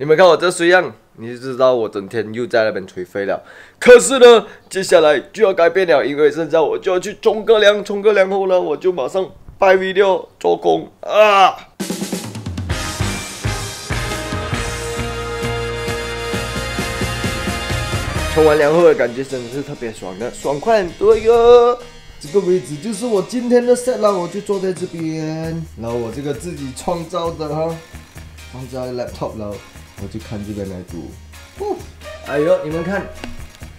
你们看我这衰样，你就知道我整天又在那边颓废了。可是呢，接下来就要改变了，因为现在我就要去冲个凉，冲个凉后呢，我就马上拍 V6 做工啊。冲完凉后的感觉真的是特别爽的，爽快很多哟。这个位置就是我今天的 set 啦，我就坐在这边，然后我这个自己创造的哈，放在 laptop 了，我就看这边来读。哦，哎呦，你们看，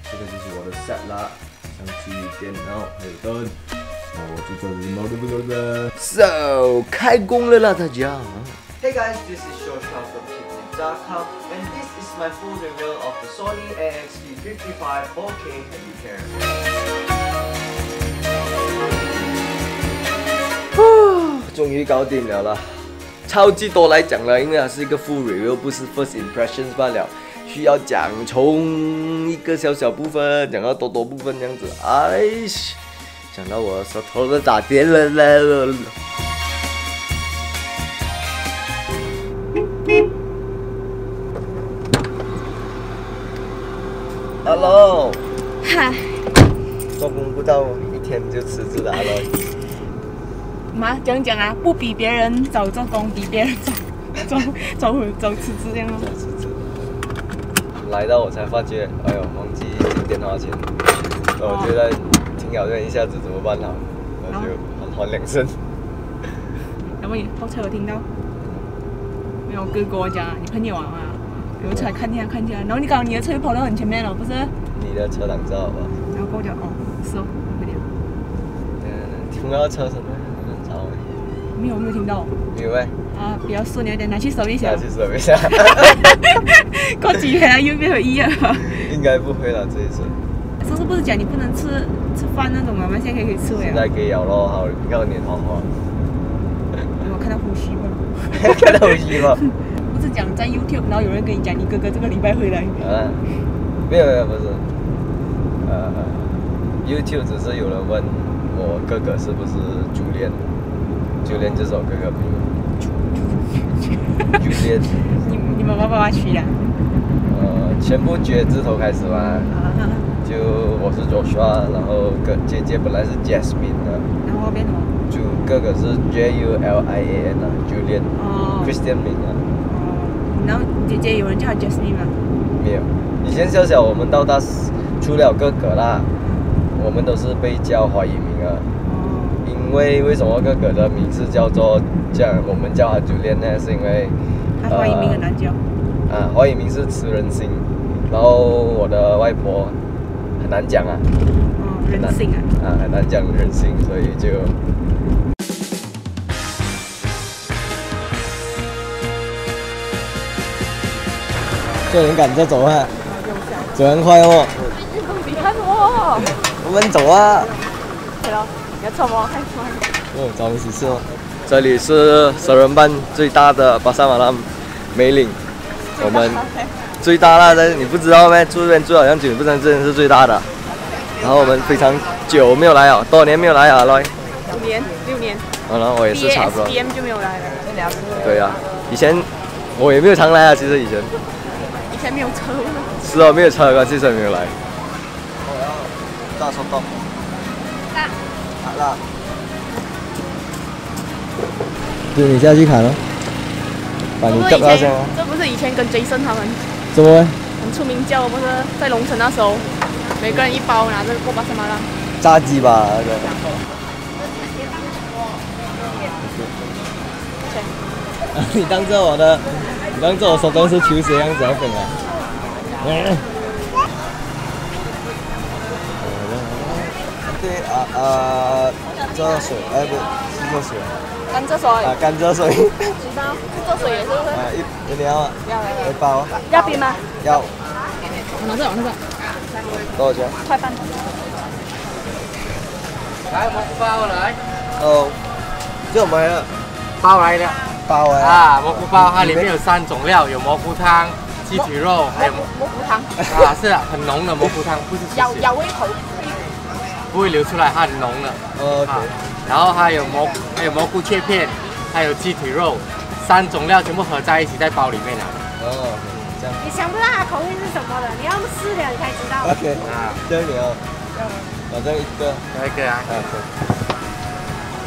这个就是我的 set 啦，相机、电脑还有灯，然后我就在这里猫的不动的。So，开工了啦，大家。Hey guys, this is Shosha from Kitnet.com and this is my full review of the Sony AXT55 4K Handy Cam. 终于搞定了啦！超级多来讲了，因为它是一个 full review，不是 first impressions 罢了。需要讲从一个小小部分讲到多多部分这样子。哎，讲到我舌头都打结了啦！Hello，嗨，做工不到一天就辞职了，Hello。妈，这样讲啊，不比别人早做工，比别人早早早早辞职这样咯。辞职。来到我才发觉，哎呦，忘记进电话钱，我觉得挺好用，一下子怎么办好？那就喊喊两声。要不你后车有听到？没有，哥跟我讲啊，你朋友啊嘛，有车看见看见，然后你刚好你的车跑到很前面了，不是？你的车挡着好吧？然后跟我讲，哦，是哦，快点。嗯，听到车声。没有没有听到。没有哎。啊，比较顺一点，拿去收一下。拿去收一下。过几天啊，又变回一样。应该不会了，这一次。上次不是讲你不能吃吃饭那种吗？现在可以可以吃了。现在可以咬咯，好，要年好好。我看到呼吸吗？看到呼吸了？不是讲在 YouTube，然后有人跟你讲你哥哥这个礼拜回来。啊，没有没有不是，呃，YouTube 只是有人问我哥哥是不是初恋，朱恋这首哥哥名。朱恋。你你们爸爸取的？呃，全部绝字头开始嘛。就我是 Joshua，然后哥姐姐本来是 Jasmine 的。然后变什么？就哥哥是 J U L I A N 啊，Julian。哦。Christian 名啊。哦。然后姐姐有人叫 Jasmine 吗？没有。以前小小我们到大，除了哥哥啦，我们都是被叫华语名啊。哦。因为为什么哥哥的名字叫做这样？我们叫他 Julian 呢？是因为。他华语名很难叫。啊，华语名是吃人心，然后我的外婆很难讲啊。哦，人性啊。啊，很难讲人性，所以就。这人赶着走啊，走很快哦。你看我。我们走啊。对了，你要吃吗？开始吗？哦，找你一起吃哦。这里是蛇人班最大的巴沙马拉梅岭，我们最大啦，但是你不知道咩？住这边住好像久不山这边是最大的。然后我们非常久没有来啊，多少年没有来啊，来。五年，六年。然后我也是差不多。B M 就没有来了。对呀，以前我也没有常来啊，其实以前。以前没有车。是啊，没有车的关系所以没有来。我要大收到。了。就你下去砍了，把你掉下先。这不是以前跟 Jason 他们？怎么？很出名叫不是在龙城那时候，每个人一包拿着过巴什么啦？炸鸡吧那个。你当着我的，你当着我手中是球鞋样子来粉啊？嗯。对啊啊，这水哎不，是这水。甘蔗水啊，甘蔗水。几包？蔗水也是不是？啊，一一两啊。要一包。要冰吗？要。拿这，拿这。多少钱？快半。来蘑菇包来。哦。这没了。包来的。包来。啊，蘑菇包，它里面有三种料，有蘑菇汤、鸡腿肉，还有蘑菇汤。啊，是很浓的蘑菇汤，不是咬咬一口。不会流出来，它很浓的。OK。然后还有蘑，还有蘑菇切片，还有鸡腿肉，三种料全部合在一起在包里面了。哦，这样。你想不到它口味是什么的，你要试了你才知道。OK，啊，这里哦要，好像一个，有一个啊，啊，可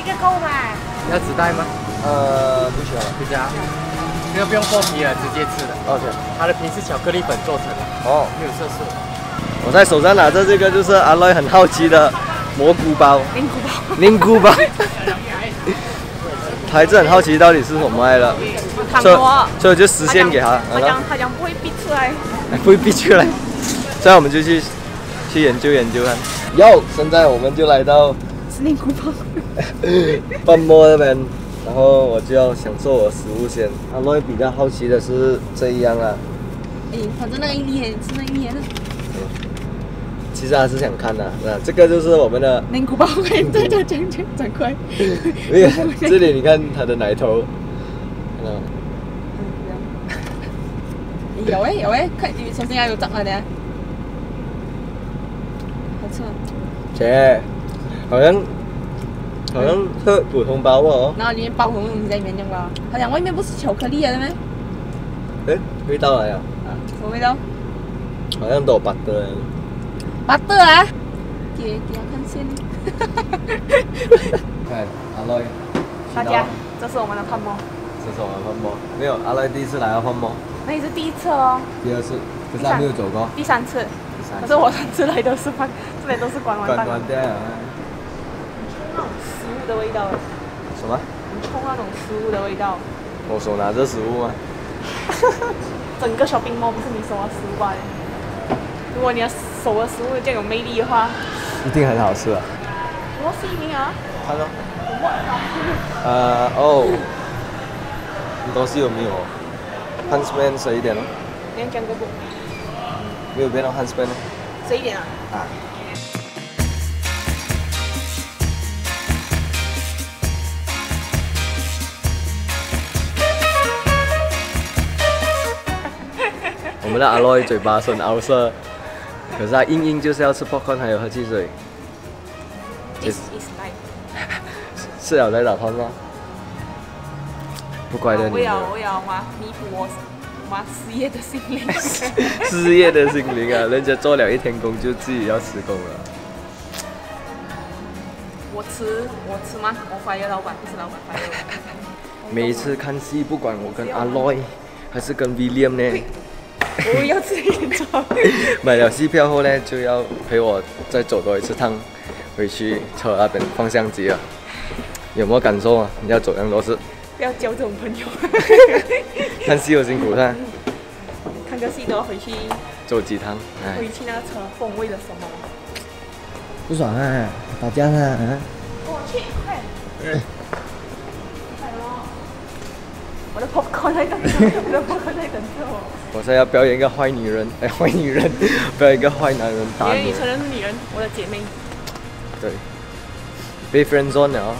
以一个够吗？要纸袋吗？呃，不需要了。就这样，这个不用剥皮了，直接吃的。OK，它的皮是巧克力粉做成的，哦，没有色素。我在手上拿着这个就是阿乐很好奇的蘑菇包，灵菇包，凝菇包。他还是很好奇到底是什么来的，所以。所以我就实现给他，他讲他讲不会逼出来。不会逼出来。这样我们就去去研究研究看。哟，现在我们就来到是灵菇包。半摸那边，然后我就要享受我食物先。阿乐比较好奇的是这一样啊，哎，反正那个一年吃那一年的其实还是想看的、那这个就是我们的，灵菇包，快再再讲讲讲快。因为这里你看它的奶头，有哎有哎，看首先要有长了的。好吃。切，好像好像是普通包哦。然后里面包红东西在里面，这样吧？他讲外面不是巧克力的吗？哎，味道来了，啊，什么味道？好像都有 butter。巴特啊！给给他看线。看阿乐，大家，这是我们的泡沫。这是我们的泡沫，没有阿乐第一次来要换摸，那也是第一次哦，第二次，可是还没有走过。第三次。第三次可是我上次来都是关，这里都是关完关蛋。关掉了。那种食物的味道，什么？你冲那种食物的味道。我手拿着食物吗？整个 shopping mall 不是你手的食物吧？如果你的手的食物这样有魅力的话，一定很好吃啊！我是一名啊，他说。我操！呃哦，东西有没有？Huntsman 谁一点哦？你要讲个不？没有变到 Huntsman 哦谁一点啊？啊。我们的阿洛嘴巴是很凹色，可是他硬硬就是要吃 popcorn 还有喝汽水，This is life。吃了再打汤吗？不乖的我要我要我弥补我我失业的心灵。失业的心灵啊！人家做了一天工就自己要辞工了。我吃我吃吗？我 fire 老板，不是老板 fire 我。每一次看戏，不管我跟阿 Loy 还是跟 William 呢，我要吃一点早。买了戏票后呢，就要陪我再走多一次趟，回去车那边放相机了。有没有感受啊？你要走这样多次，不要交这种朋友。看戏又辛苦看，看个戏都要回去走几趟，哎回，去那个车风为了什么？不爽啊，打架啊，跟我去，快！我的 popcorn 在等着我，我的 popcorn 在等着我。我现在要表演一个坏女人，哎，坏女人，表演一个坏男人打你因为你，承认是女人，我的姐妹。对，被 friend zone 了哦。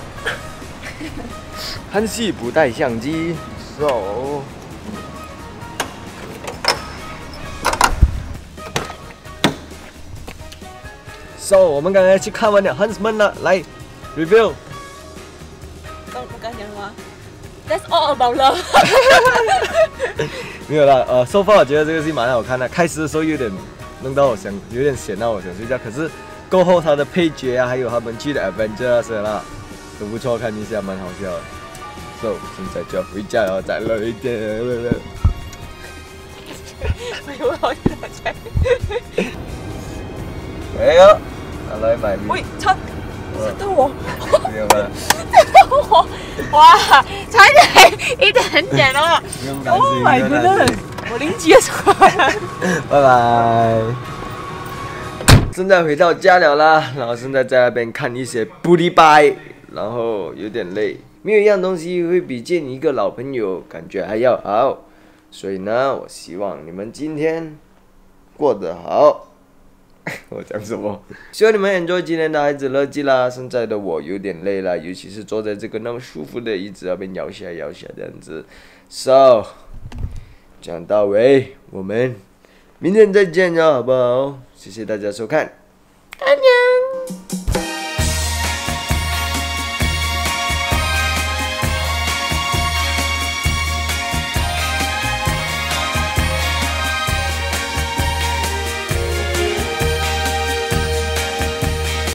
看戏不带相机，so。So，我们刚才去看完了 Huntsman 了，来 review。？That's all about love。没有啦，呃，so far 我觉得这个戏蛮好看的。开始的时候有点弄到我想，有点闲到我想睡觉，可是过后他的配角啊，还有他们去的些啦，都不错，看一下蛮好笑的。So，现在就要回家了，再累一点。没有好想起没有，他来买米。喂，他，是到我，没有了，哇，差一点，一点点哦。不用担 Oh，my 不用担 goodness！心。我灵机一闪。拜拜。现在回到家了啦，然后现在在那边看一些布利拜，然后有点累。没有一样东西会比见一个老朋友感觉还要好，所以呢，我希望你们今天过得好。我讲什么？希望你们很多今天的孩子乐记啦。现在的我有点累了，尤其是坐在这个那么舒服的椅子那边摇下摇下这样子。So，讲到尾，我们明天再见哟，好不好？谢谢大家收看，安 녕。